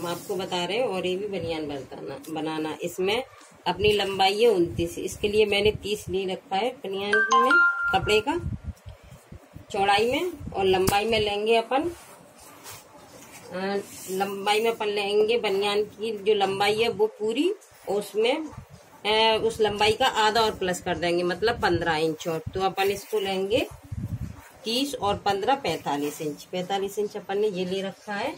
हम आपको बता रहे हैं, और ये भी बनियान बनाना बनाना। इसमें अपनी लंबाई है उनतीस। इसके लिए मैंने तीस ले रखा है बनियान में, कपड़े का। चौड़ाई में और लंबाई में लेंगे अपन लंबाई में अपन लेंगे बनियान की जो लंबाई है वो पूरी, उसमें उस लंबाई का आधा और प्लस कर देंगे मतलब पंद्रह इंच और। तो अपन इसको लेंगे तीस और पंद्रह पैतालीस इंच। पैतालीस इंच अपन ने ये ले रखा है।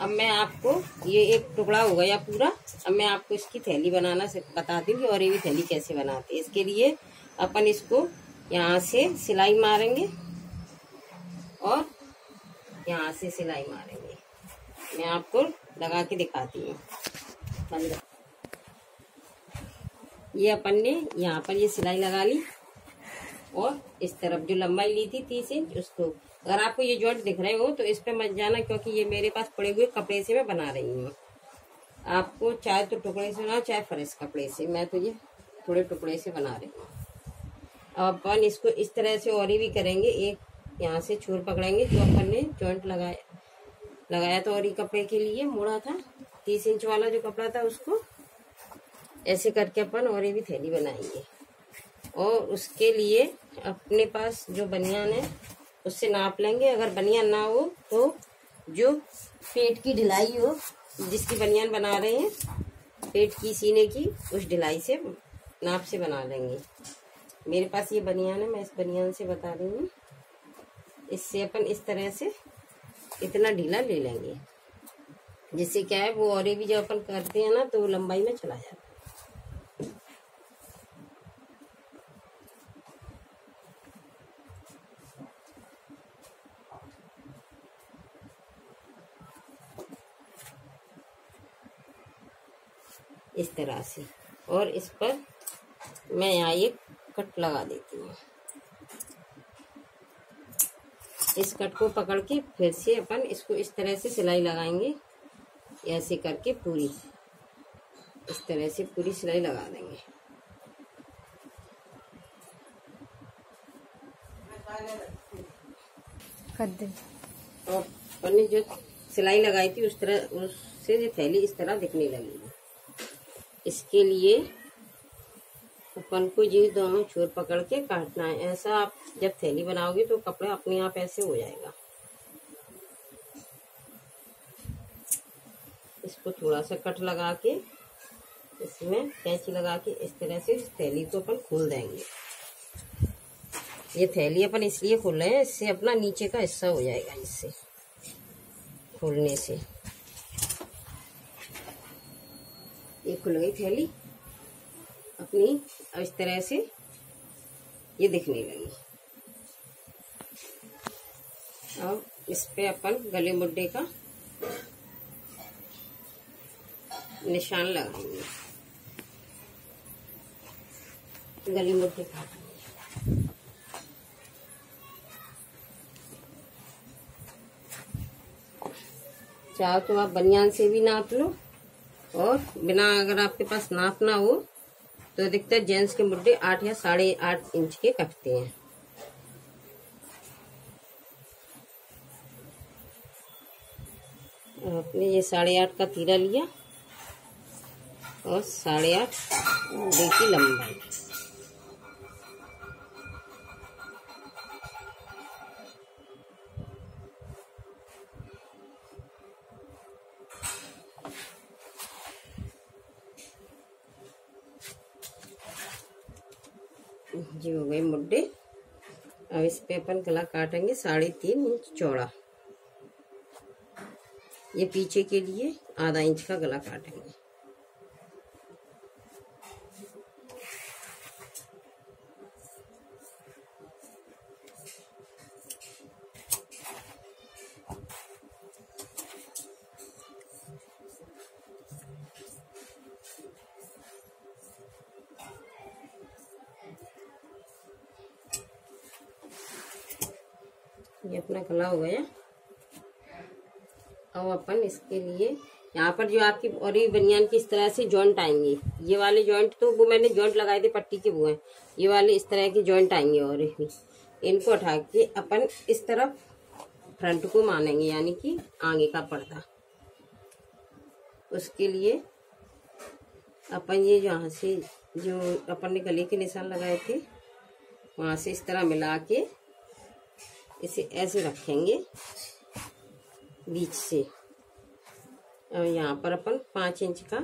अब मैं आपको ये एक टुकड़ा हो गया पूरा। अब मैं आपको इसकी थैली बनाना बता दूँगी और ये भी थैली कैसे बनाते हैं। इसके लिए अपन इसको यहाँ से सिलाई मारेंगे और यहाँ से सिलाई मारेंगे। मैं आपको लगा के दिखाती हूँ। ये अपन ने यहाँ पर ये सिलाई लगा ली और इस तरफ़ जो लंबाई ली थी तीस इंच, उसको अगर आपको ये जॉइंट दिख रहे हो तो इस पे मत जाना क्योंकि ये मेरे पास पड़े हुए कपड़े से मैं बना रही हूँ। आपको चाहे तो टुकड़े से बना चाहे फ्रेश कपड़े से। मैं तो ये थोड़े टुकड़े से बना रही हूँ। अब अपन इसको इस तरह से और भी करेंगे। एक यहाँ से छोर पकड़ेंगे जो अपन ने जॉइंट लगाया लगाया था और कपड़े के लिए मोड़ा था। तीस इंच वाला जो कपड़ा था उसको ऐसे करके अपन और भी थैली बनाएँगे। और उसके लिए अपने पास जो बनियान है, उससे नाप लेंगे। अगर बनियान ना हो तो जो पेट की ढिलाई हो, जिसकी बनियान बना रहे हैं, पेट की, सीने की, उस ढिलाई से नाप से बना लेंगे। मेरे पास ये बनियान है, मैं इस बनियान से बता रही हूँ। इससे अपन इस तरह से इतना ढीला ले लेंगे। जिससे क्या है, वो और भी जब अपन करते हैं ना तो लंबाई में चला जाता है। से और इस पर मैं यहाँ एक कट लगा देती हूँ। इस कट को पकड़ के फिर से अपन इसको इस तरह से सिलाई लगाएँगे। ऐसे करके पूरी इस तरह से पूरी सिलाई लगा देंगे। और अपन जो सिलाई लगाई थी उस तरह उससे ये थैली इस तरह दिखने लगी इसके लिए अपन को ये दोनों छोर पकड़ के काटना है। ऐसा आप जब थैली बनाओगे तो कपड़ा अपने आप ऐसे हो जाएगा। इसको थोड़ा सा कट लगा के, इसमें कैंची लगा के इस तरह से इस थैली को अपन खोल देंगे। ये थैली अपन इसलिए खोल रहे हैं, इससे अपना नीचे का हिस्सा हो जाएगा इससे, खोलने से। ये खुल गई थैली, अपनी अब इस तरह से ये दिखने लगी। अब इस पे अपन गले मुड्डे का निशान लगाएँगे। गले मुड्डे का। चाहो तो आप बनियान से भी नाप लो। और बिना अगर आपके पास नाप ना हो तो अधिकतर जेंट्स के मुड्डे आठ या साढ़े आठ इंच के कटते हैं। आपने ये साढ़े आठ का तीरा लिया और साढ़े आठ की लंबाई। जी, हो गए मुड्डे। अब इस पे अपन गला काटेंगे, साढ़े तीन इंच चौड़ा। ये पीछे के लिए आधा इंच का गला काटेंगे। ये अपना गला हो गया। अब अपन इसके लिए, यहाँ पर जो आपकी और ये बनियान की इस तरह से जॉइंट आएँगे। ये वाले जॉइंट तो वो मैंने जॉइंट लगाए थे, पट्टी के वो हैं। ये वाले इस तरह के जॉइंट आएँगे और इनको उठा के अपन इस तरफ़ फ्रंट को मानेंगे, यानी कि आगे का पर्दा। उसके लिए अपन ये यहाँ से जो अपन ने गले के निशान लगाए थे, वहाँ से इस तरह मिला के इसे ऐसे रखेंगे बीच से। और यहाँ पर अपन पाँच इंच का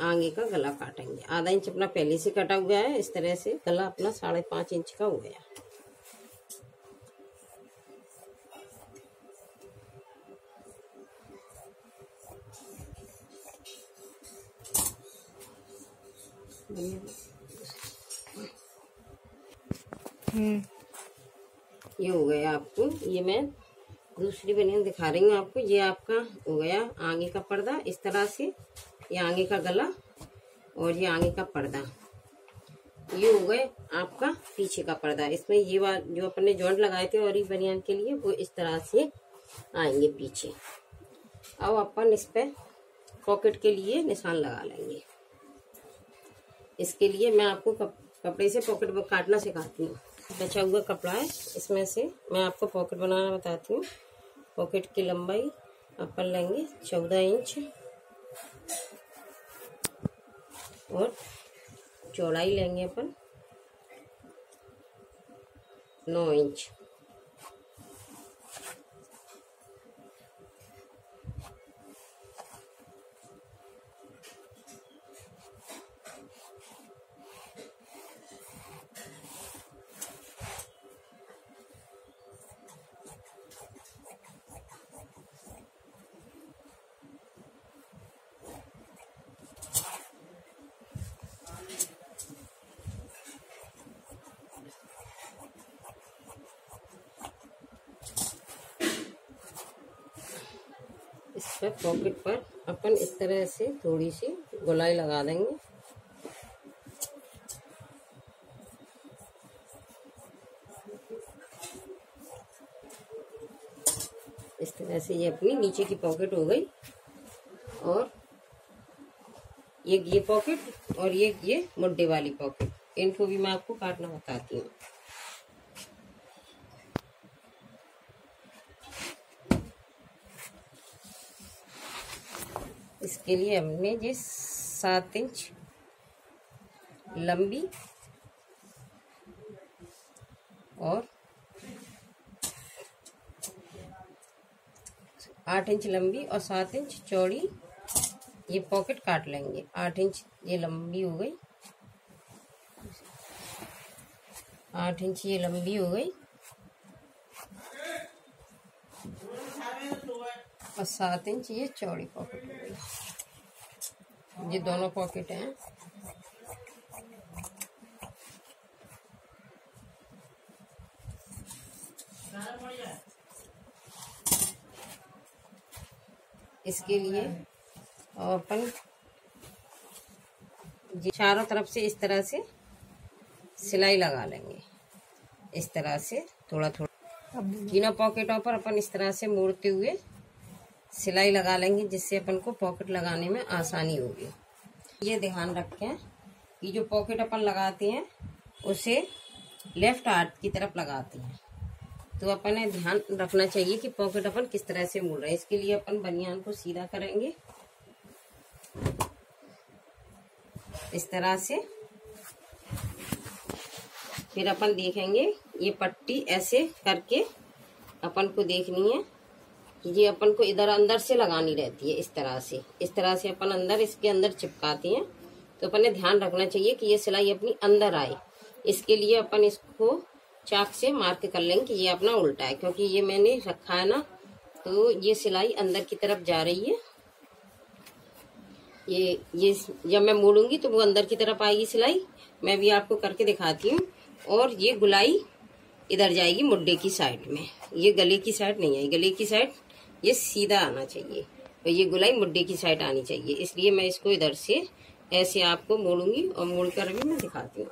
आगे का गला काटेंगे। आधा इंच अपना पहले से कटा हुआ है, इस तरह से गला अपना साढ़े पाँच इंच का हो गया। हम्म। ये हो गया आपको। ये मैं दूसरी बनियान दिखा रही हूँ आपको। ये आपका हो गया आगे का पर्दा। इस तरह से ये आगे का गला और ये आगे का पर्दा। ये हो गए आपका पीछे का पर्दा। इसमें ये बार जो अपने जॉइंट लगाए थे और बनियान के लिए वो इस तरह से आएँगे पीछे। अब अपन इस पे पॉकेट के लिए निशान लगा लेंगे। इसके लिए मैं आपको कप, कपड़े से पॉकेट काटना सिखाती हूँ। बचा हुआ कपड़ा है। इसमें से मैं आपको पॉकेट बनाना बताती हूँ। पॉकेट की लंबाई अपन लेंगे। चौदह इंच। और चौड़ाई लेंगे अपन। नौ इंच। पर पॉकेट पर अपन इस तरह से थोड़ी सी गोलाई लगा देंगे। इस तरह से ये अपनी नीचे की पॉकेट हो गई और ये ये पॉकेट और ये ये मुड्डे वाली पॉकेट इनको भी मैं आपको काटना बताती हूँ। इसके लिए हमने ये सात इंच लंबी और आठ इंच लंबी और सात इंच चौड़ी ये पॉकेट काट लेंगे। आठ इंच ये लंबी हो गई। आठ इंच ये लंबी हो गई। और सात इंच ये चौड़ी पॉकेट हो गई। ये दोनों पॉकेट हैं। इसके लिए और अपन ये चारों तरफ़ से इस तरह से सिलाई लगा लेंगे। इस तरह से थोड़ा थोड़ा तीनों पॉकेटों पर अपन इस तरह से मोड़ते हुए सिलाई लगा लेंगे, जिससे अपन को पॉकेट लगाने में आसानी होगी। ये ध्यान रखें कि जो पॉकेट अपन लगाते हैं, उसे लेफ़्ट हाथ की तरफ़ लगाते हैं। तो अपन ध्यान रखना चाहिए कि पॉकेट अपन किस तरह से मुड़ रहे हैं। इसके लिए अपन बनियान को सीधा करेंगे। इस तरह से। फिर अपन देखेंगे, ये पट्टी ऐसे करके अपन को देखनी है। ये अपन को इधर अंदर से लगानी रहती है इस तरह से। इस तरह से अपन अंदर इसके अंदर चिपकाते हैं। तो अपन ने ध्यान रखना चाहिए कि ये सिलाई अपनी अंदर आए। इसके लिए अपन इसको चाक से मार्क कर लेंगे कि ये अपना उल्टा है, क्योंकि ये मैंने रखा है ना तो ये सिलाई अंदर की तरफ़ जा रही है। ये ये जब मैं मोड़ूँगी तो वो अंदर की तरफ़ आएगी सिलाई। मैं भी आपको करके दिखाती हूँ। और ये गुलाई इधर जाएगी मुड्डे की साइड में। ये गले की साइड नहीं आई। गले की साइड ये सीधा आना चाहिए। और ये गुलाई मुड्डी की साइड आनी चाहिए। इसलिए मैं इसको इधर से ऐसे आपको मोड़ूँगी और मोड़ कर भी मैं दिखाती हूँ